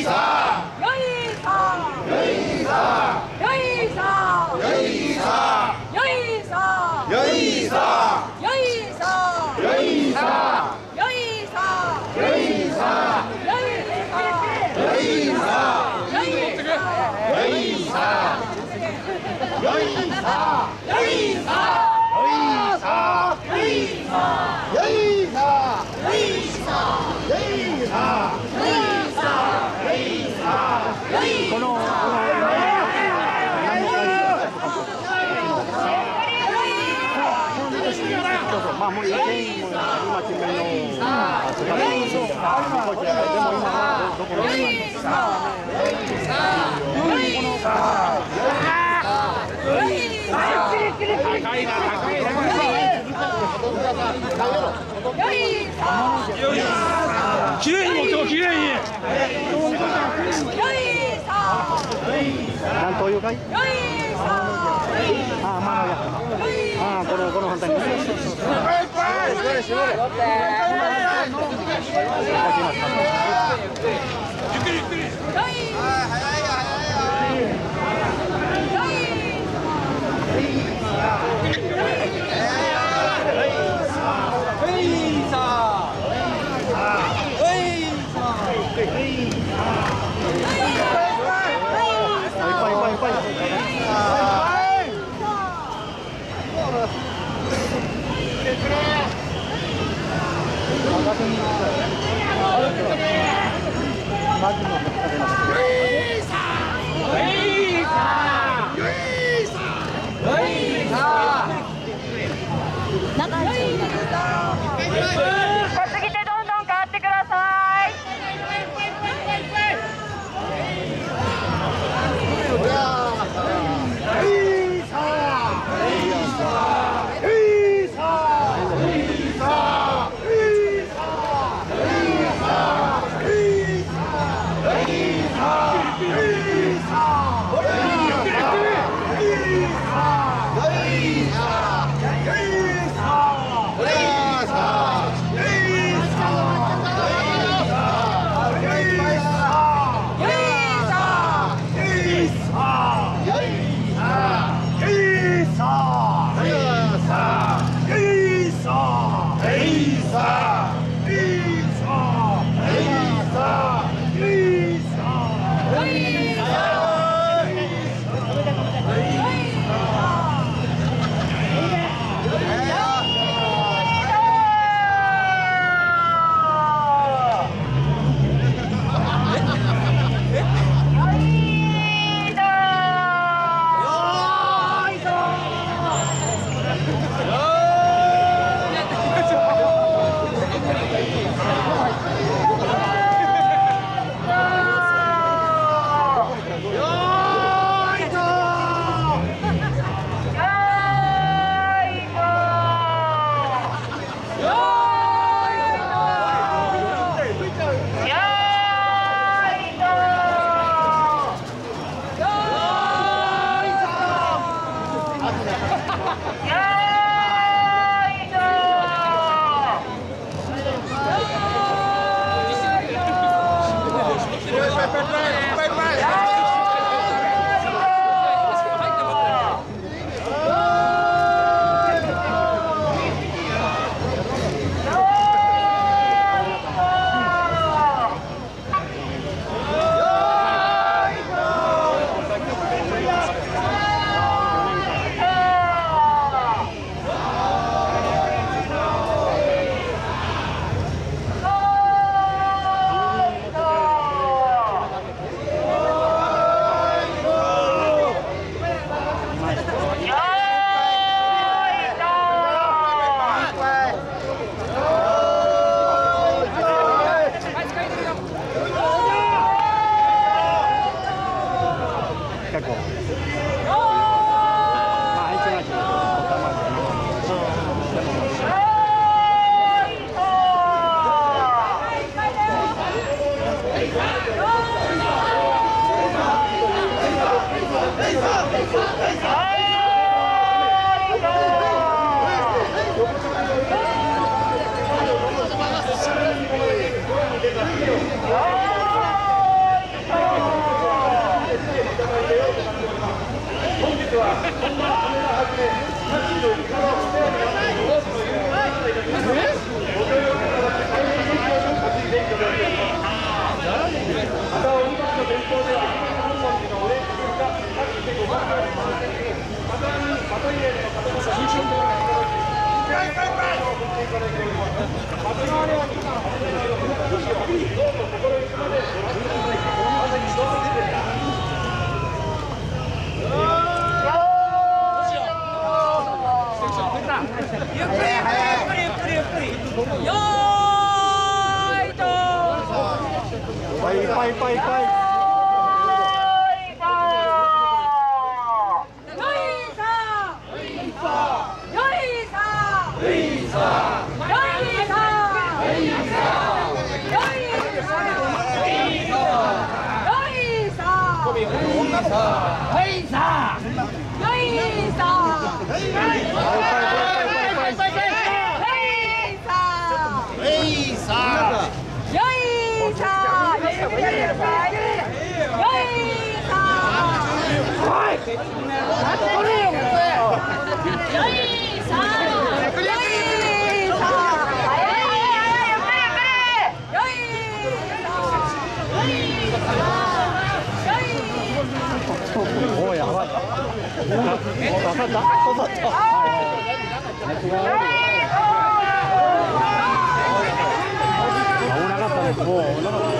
よいさまあもう一点今決めのあそこでも今はどころきれいに持ってこきれいにというかいああまあやああこのこの反対にゆっくりゆっくり Petra. Hey, いいっぱいいっぱいいっぱい。おやばい。刺さった刺さった危なかったですもう危なかった